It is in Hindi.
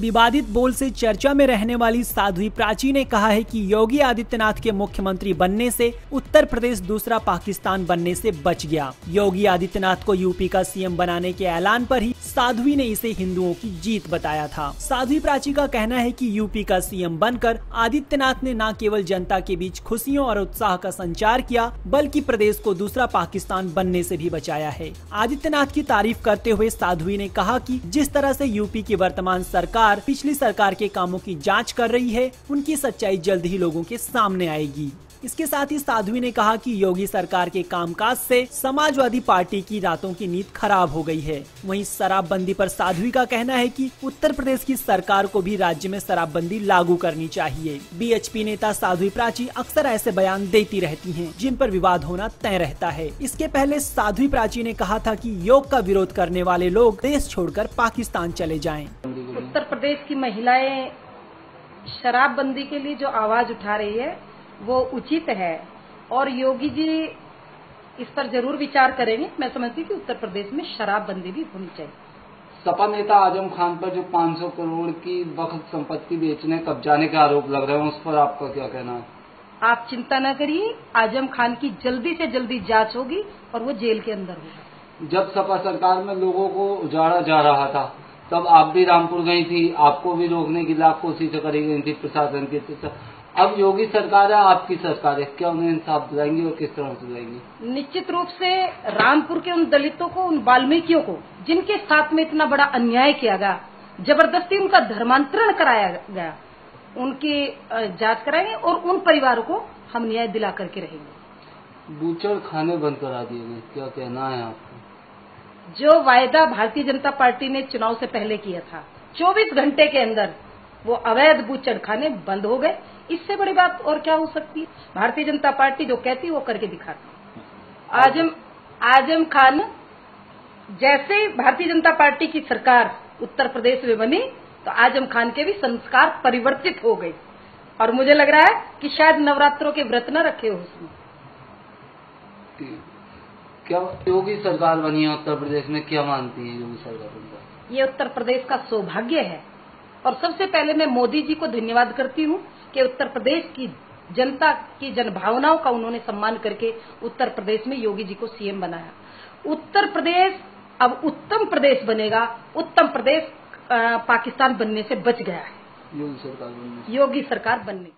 विवादित बोल से चर्चा में रहने वाली साध्वी प्राची ने कहा है कि योगी आदित्यनाथ के मुख्यमंत्री बनने से उत्तर प्रदेश दूसरा पाकिस्तान बनने से बच गया। योगी आदित्यनाथ को यूपी का सीएम बनाने के ऐलान पर ही साध्वी ने इसे हिंदुओं की जीत बताया था। साध्वी प्राची का कहना है कि यूपी का सीएम बनकर आदित्यनाथ ने न केवल जनता के बीच खुशियों और उत्साह का संचार किया, बल्कि प्रदेश को दूसरा पाकिस्तान बनने से भी बचाया है। आदित्यनाथ की तारीफ़ करते हुए साध्वी ने कहा कि जिस तरह से यूपी की वर्तमान सरकार पिछली सरकार के कामों की जाँच कर रही है, उनकी सच्चाई जल्द ही लोगों के सामने आएगी। इसके साथ ही साध्वी ने कहा कि योगी सरकार के कामकाज से समाजवादी पार्टी की रातों की नींद खराब हो गई है। वहीं शराबबंदी पर साध्वी का कहना है कि उत्तर प्रदेश की सरकार को भी राज्य में शराबबंदी लागू करनी चाहिए। बीएचपी नेता साध्वी प्राची अक्सर ऐसे बयान देती रहती हैं, जिन पर विवाद होना तय रहता है। इसके पहले साध्वी प्राची ने कहा था कि योग का विरोध करने वाले लोग देश छोड़कर पाकिस्तान चले जाएँ। उत्तर प्रदेश की महिलाएँ शराबबंदी के लिए जो आवाज़ उठा रही है वो उचित है। और योगी जी इस पर ज़रूर विचार करेंगे। मैं समझती हूँ कि उत्तर प्रदेश में शराबबंदी भी होनी चाहिए। सपा नेता आज़म खान पर जो 500 करोड़ की वक्त संपत्ति बेचने कब्जाने के आरोप लग रहे हैं उस पर आपका क्या कहना है? आप चिंता न करिए आज़म खान की जल्दी से जल्दी जाँच होगी और वो जेल के अंदर होगा। जब सपा सरकार में लोगों को उजाड़ा जा रहा था तब आप भी रामपुर गई थी आपको भी रोकने की लाख कोशिशें करी गई थी प्रशासन की अब योगी सरकार है आपकी सरकार है। क्या उन्हें इंसाफ दिलाएँगी और किस तरह से दिलाएँगी? निश्चित रूप से रामपुर के उन दलितों को उन वाल्मीकियों को जिनके साथ में इतना बड़ा अन्याय किया गया ज़बरदस्ती उनका धर्मांतरण कराया गया उनकी जाँच कराएँगे और उन परिवारों को हम न्याय दिला करके रहेंगे। बूचड़ खाने बंद करा दिए गए। क्या कहना है आपको? जो वायदा भारतीय जनता पार्टी ने चुनाव से पहले किया था 24 घंटे के अंदर वो अवैध बूचड़ खाने बंद हो गए। इससे बड़ी बात और क्या हो सकती है? भारतीय जनता पार्टी जो कहती है वो करके दिखाती आज़म आज़म खान जैसे भारतीय जनता पार्टी की सरकार उत्तर प्रदेश में बनी तो आज़म खान के भी संस्कार परिवर्तित हो गए। और मुझे लग रहा है कि शायद नवरात्रों के व्रत न रखे हो उसमें। क्या योगी सरकार बनी है उत्तर प्रदेश में? क्या मानती है योगी सरकार? ये उत्तर प्रदेश का सौभाग्य है। और सबसे पहले मैं मोदी जी को धन्यवाद करती हूँ कि उत्तर प्रदेश की जनता की जनभावनाओं का उन्होंने सम्मान करके उत्तर प्रदेश में योगी जी को सीएम बनाया। उत्तर प्रदेश अब उत्तम प्रदेश बनेगा उत्तम प्रदेश पाकिस्तान बनने से बच गया है। योगी सरकार बनने योगी सरकार बनने